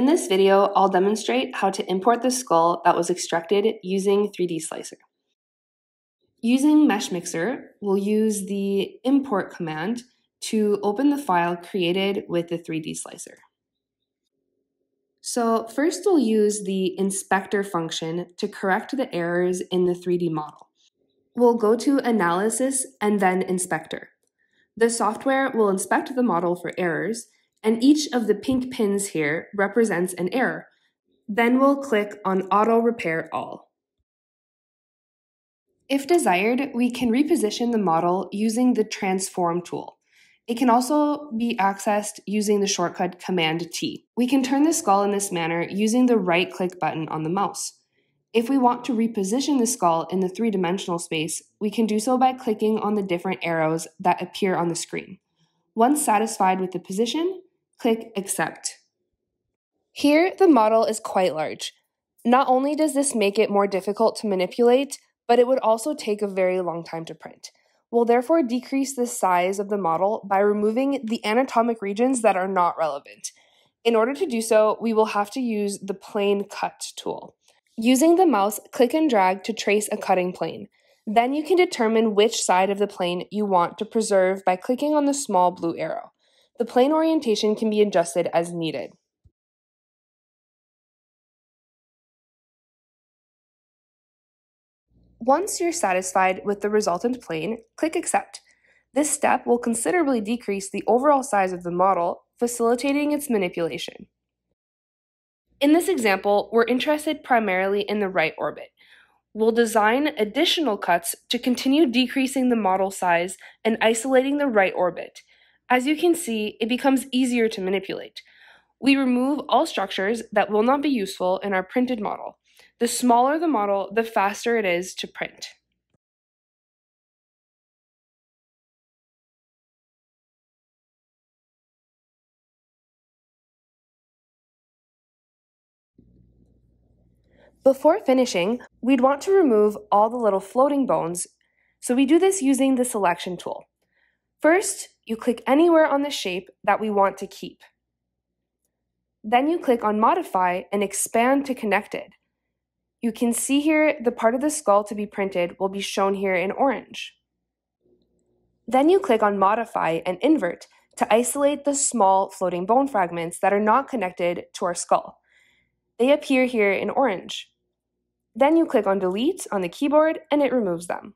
In this video, I'll demonstrate how to import the skull that was extracted using 3D Slicer. Using Meshmixer, we'll use the import command to open the file created with the 3D Slicer. So first we'll use the inspector function to correct the errors in the 3D model. We'll go to Analysis and then Inspector. The software will inspect the model for errors, and each of the pink pins here represents an error. Then we'll click on Auto Repair All. If desired, we can reposition the model using the Transform tool. It can also be accessed using the shortcut Command T. We can turn the skull in this manner using the right click button on the mouse. If we want to reposition the skull in the three dimensional space, we can do so by clicking on the different arrows that appear on the screen. Once satisfied with the position, click Accept. Here, the model is quite large. Not only does this make it more difficult to manipulate, but it would also take a very long time to print We'll therefore decrease the size of the model by removing the anatomic regions that are not relevant. In order to do so, we will have to use the plane cut tool. Using the mouse, click and drag to trace a cutting plane. Then you can determine which side of the plane you want to preserve by clicking on the small blue arrow. The plane orientation can be adjusted as needed. Once you're satisfied with the resultant plane, click Accept. This step will considerably decrease the overall size of the model, facilitating its manipulation. In this example, we're interested primarily in the right orbit. We'll design additional cuts to continue decreasing the model size and isolating the right orbit. As you can see, it becomes easier to manipulate. We remove all structures that will not be useful in our printed model. The smaller the model, the faster it is to print. Before finishing, we'd want to remove all the little floating bones, so we do this using the selection tool. First, you click anywhere on the shape that we want to keep. Then you click on Modify and expand to Connected. You can see here the part of the skull to be printed will be shown here in orange. Then you click on Modify and Invert to isolate the small floating bone fragments that are not connected to our skull. They appear here in orange. Then you click on Delete on the keyboard and it removes them.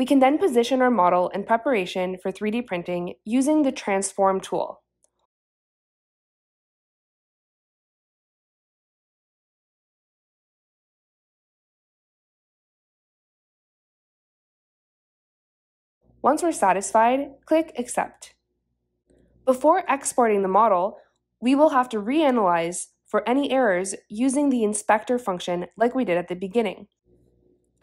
We can then position our model in preparation for 3D printing using the Transform tool. Once we're satisfied, click Accept. Before exporting the model, we will have to reanalyze for any errors using the inspector function like we did at the beginning.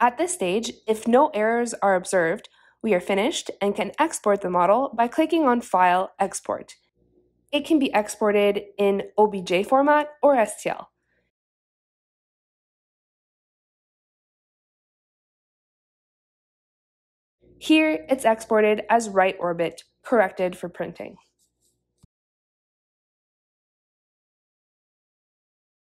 At this stage, if no errors are observed, we are finished and can export the model by clicking on File, Export. It can be exported in OBJ format or STL. Here, it's exported as right orbit, corrected for printing.